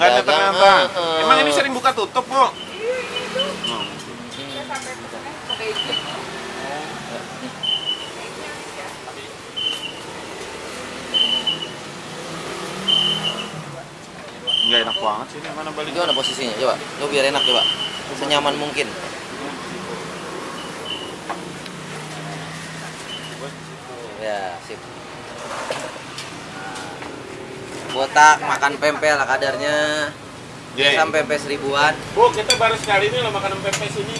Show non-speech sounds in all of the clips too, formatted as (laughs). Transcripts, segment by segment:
pedagang. ternyata. Heeh. Emang ini sering buka tutup kok. Oh. Kita sampai pesennya ke Beijing. Nggak enak banget sih ini mana balik. Gimana posisinya? Coba, lu biar enak coba. Senyaman mungkin. Ya, sip. Botak, makan pempek lah kadarnya. Ye. Biasa pempek seribuan. Bu, kita baru sekali ini loh makan pempek sini.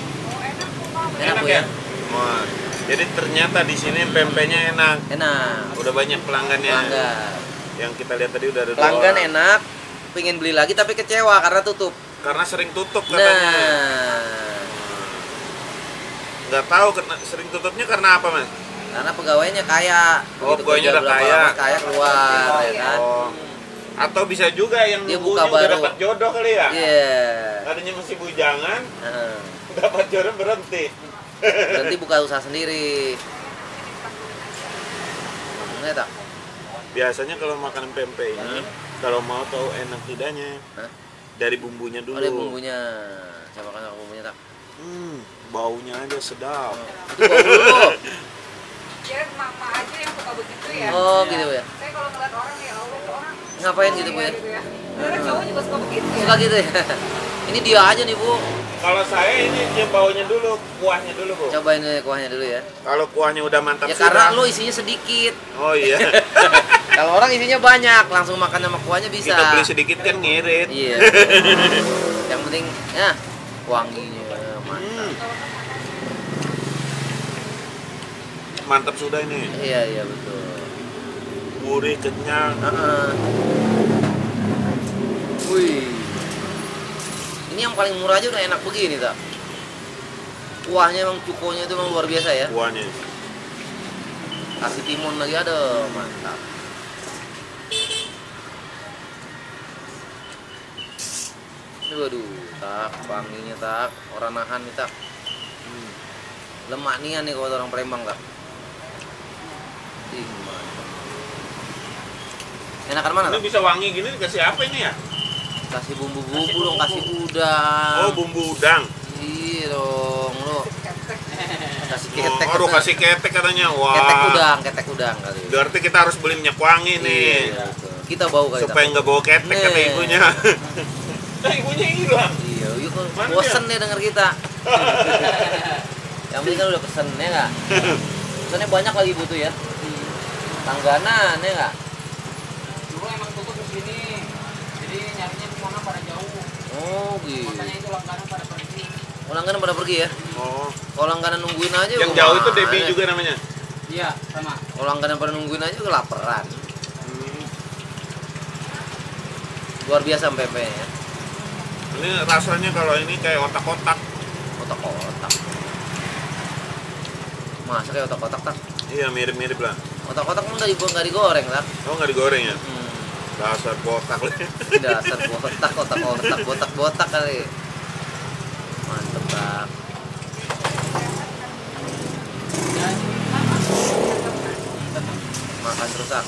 Enak, Bu, ya? Wah, jadi ternyata di sini pempeknya enak. Enak. Udah banyak pelanggannya. Pelanggan. Yang kita lihat tadi udah ada dua Pelanggan orang. enak, pengen beli lagi tapi kecewa karena tutup. Karena sering tutup katanya. Nah, Nggak tahu kena- sering tutupnya karena apa mas? karena pegawainya kaya. Oh, pegawainya udah kaya. lama kaya keluar, ya kan? Oh. Atau bisa juga yang Dia buka udah baru. dapat jodoh kali ya? Iya. Tadinya masih bujangan, Heeh. dapat jodoh berhenti. Berarti (laughs) buka usaha sendiri. Enggak tak? Biasanya kalau makan pempek ini, kalau mau tahu enak tidaknya, Hah? dari bumbunya dulu. Oh, ada bumbunya. Coba kan bumbunya tak. Hmm, baunya aja sedap. Itu bau dulu. (laughs) Kira mama aja yang suka begitu ya. Oh, gitu ya. Saya kalau ngeliat orang ya Allah orang Ngapain gitu, Bu ya? Karena cowok juga suka begitu ya. Suka gitu ya. (laughs) Ini dia aja nih, Bu. Kalau saya ini cium baunya dulu, kuahnya dulu bu. Cobain nih kuahnya dulu ya. Kalau kuahnya udah mantap Ya karena sudah. lu isinya sedikit. Oh iya. (laughs) Kalau orang isinya banyak, langsung makan sama kuahnya bisa. Kita beli sedikit kan ngirit. Iya. (laughs) Yang penting ya wanginya mantap. Hmm. Mantap sudah ini. Iya iya betul. Gurih, kenyang. Heeh. Wih. Ini yang paling murah aja udah enak begini tak. Kuahnya emang cukonya itu emang luar biasa ya. Kuahnya. Kasih timun lagi ada, mantap. Waduh, tak wanginya tak, orang nahan nih tak. Hmm. Lemak nian nih kalau orang Palembang tak. Ih, mantap. Enakan mana Ini bisa wangi gini dikasih apa ini ya? Kasih bumbu-bumbu dong, kasih udang. Oh, bumbu udang. Iya dong, lo. Kasih ketek. Oh, aduh kata. kasih ketek katanya. Wah. Ketek udang, ketek udang kali. Berarti kita harus beli minyak wangi nih. Iya, betul. Kita bau kali. supaya nggak bawa ketek kata Nih. ibunya. nah, (laughs) ibunya hilang. Iya, yuk bosen nih denger kita. (laughs) Yang penting kan udah pesen ya nggak? (laughs) Pesannya banyak lagi butuh ya. Langganan ya nggak? Tutup di sini jadi nyarinya sana pada jauh Oh gitu. makanya itu langganan pada pergi Oh, langganan pada pergi ya? Oh, Kalau langganan nungguin aja yang jauh itu Debbie juga namanya. iya sama Kalau langganan pada nungguin aja kelaparan. Hmm. Luar biasa pempek ya. Ini rasanya kalau ini kayak otak-otak. Otak-otak. Masa kayak otak-otak tak? Iya mirip-mirip lah. Otak-otak kan nggak digo- nggak digoreng tak? Oh nggak digoreng ya? Hmm. Dasar botak. Dasar botak, otak-otak, botak-botak kali. Mantep tak. Makan terus tak.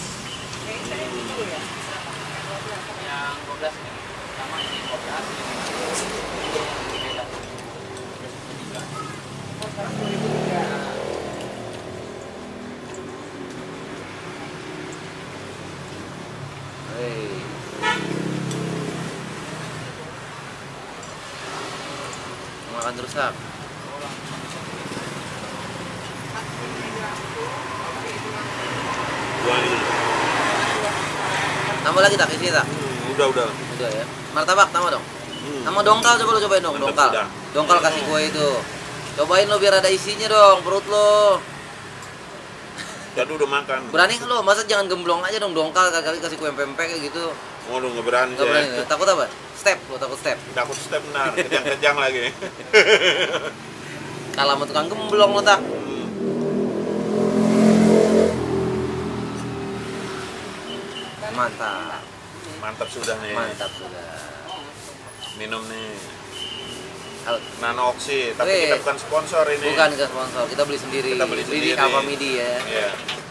yang 12 sama ini 12 Ini. Tambah lagi tak isi tak. Hmm, udah udah. Udah ya. Martabak tambah dong. Hmm. Dongkal coba lo cobain dong, Mantap dongkal. sudah. Dongkal kasih kue itu. Cobain lo biar ada isinya dong perut lo. Jadi udah makan. Berani lo? Masa jangan gemblong aja dong dongkal kali kasih kue pempek kayak gitu. Oh lu nggak berani. Gak saya. berani. nggak? Takut apa? Step, lo takut step. Takut step benar, kejang-kejang lagi. (laughs) Kalah sama tukang gemblong lo tak. Hmm. Mantap, Mantap sudah nih. mantap sudah. Minum nih. Nano Oxy, tapi Wih. kita bukan sponsor ini. Bukan ke sponsor, kita beli sendiri. Kita beli di sendiri. Kalpa Midi ya. Iya. Hmm,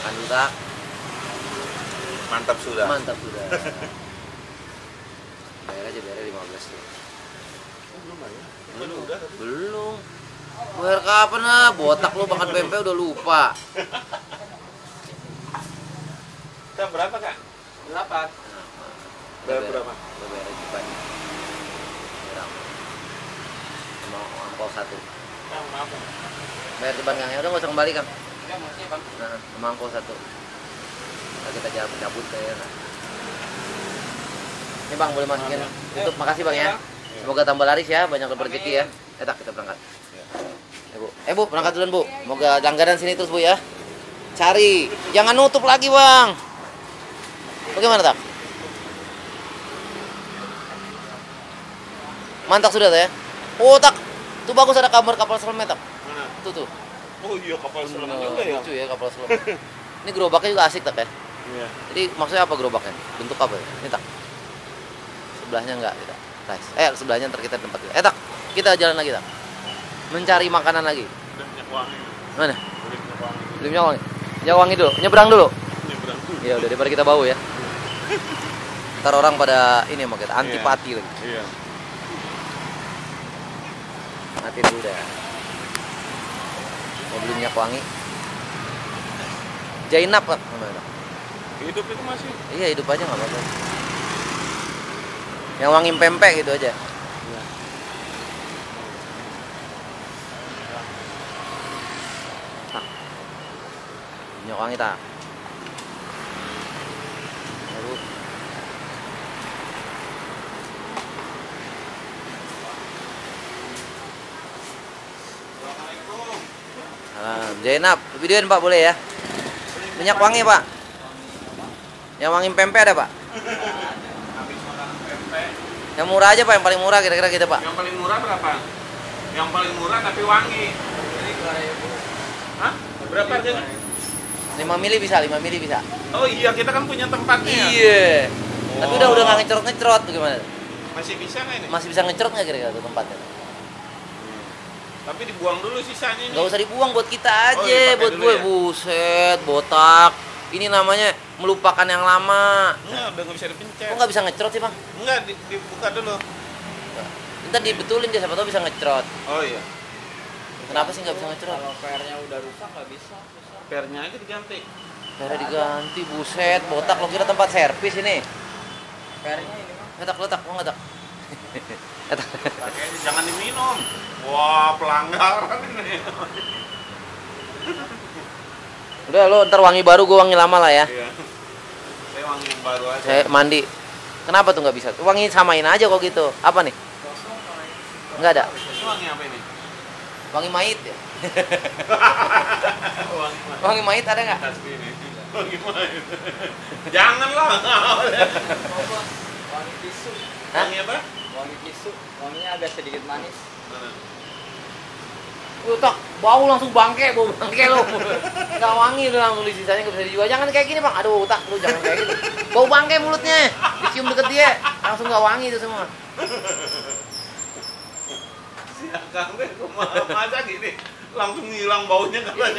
makan dulu tak. Mantap sudah. Mantap sudah. (laughs) Bayar aja bayar 15 tuh. Belum ya? Belum udah. Belum. Bayar kapan lah? Botak lu makan pempek udah lupa. (laughs) Kita berapa kak? Delapan. Bayar berapa? Bayar aja. Berapa? Mau angpau satu. Yang. Bayar depan Kang. Ya udah nggak usah kembali Kang. Ya, bang. Nah, angpau satu. Nah, kita cabut cabut kayaknya. Ini Bang boleh masukin tutup. Makasih Bang ya. Semoga tambah laris ya, banyak rezeki ya. Eh tak kita berangkat. Eh Bu, eh Bu berangkat duluan Bu. Semoga langganan sini terus Bu ya. Cari, jangan nutup lagi Bang. Bagaimana tak? Mantap sudah tak ya? Oh tak, tuh bagus ada gambar kapal selam tak? Mana? Tuh tuh. Oh iya kapal selam Nah, juga ya. Lucu ya kapal selam. Ini gerobaknya juga asik tak ya? Iya. Jadi maksudnya apa gerobaknya? Bentuk apa ya? Ini tak. Sebelahnya enggak kita. Nice. Eh sebelahnya ntar kita tempat kita. Eh tak. Kita jalan lagi tak. Mencari makanan lagi. Udah minyak wangi. Mana? Udah minyak wangi. Minyak wangi. Minyak wangi dulu. Nyebrang dulu. Nyebrang tuh. Ya udah daripada kita bau ya. Ntar orang pada ini sama kita antipati lagi. Iya. Mati dulu dah. Mau beli minyak wangi. Jainap tak? Hidup itu masih. Iya hidup aja nggak apa-apa. Yang wangi pempek gitu aja. Minyak wangi tak? Zainab, videoin Pak boleh ya? Minyak wangi Pak. Yang wangi pempek ada Pak? Yang murah aja Pak, yang paling murah kira-kira kita Pak. Yang paling murah berapa? Yang paling murah tapi wangi. Hah? Berapa harganya? 5 mili bisa, 5 mili bisa. Oh iya, kita kan punya tempatnya. Iya. Tapi udah udah nggak ngecerot-ngecerot bagaimana? Masih bisa nggak ini? Masih bisa ngecerot nggak kira-kira tempatnya? Tapi dibuang dulu sisanya ini. Nggak usah dibuang buat kita aja, Oh, iya, pakai buat gue. ya? Buset, botak. Ini namanya melupakan yang lama. Enggak, udah nggak bisa dipencet. Kok nggak bisa ngecerot sih bang? Enggak, di, dibuka dulu. Ntar dibetulin deh, siapa tahu bisa ngecerot. Oh iya. Kenapa sih nggak bisa ngecerot? Kalau PR-nya udah rusak nggak bisa. susah. Pernya aja diganti. Cara diganti, buset, botak lo kira tempat servis ini. PR-nya ini mah. Letak, letak, mau letak. Letak. Ini jangan diminum. Wah, pelanggaran ini. Udah lo ntar wangi baru, gue wangi lama lah ya. Iya. Saya wangi yang baru aja. Saya mandi. Kenapa tuh nggak bisa? Wangi samain aja kok gitu. Apa nih? Nggak ada. Ini wangi apa ini? Wangi mayit ya? (laughs) wangi mana? Wangi mayit ada nggak? Wangi mana? Janganlah. Wangi tisu. Wangi apa? Wangi tisu. Wanginya agak sedikit manis. Mana? Lu tak bau langsung bangke, bau bangke lu. Nggak wangi udah langsung di sisanya nggak bisa dijual. Jangan kayak gini bang. Aduh tak lu jangan kayak gitu. Bau bangke mulutnya. Dicium deket dia langsung nggak wangi itu semua. Silakan deh, masa gini langsung hilang baunya katanya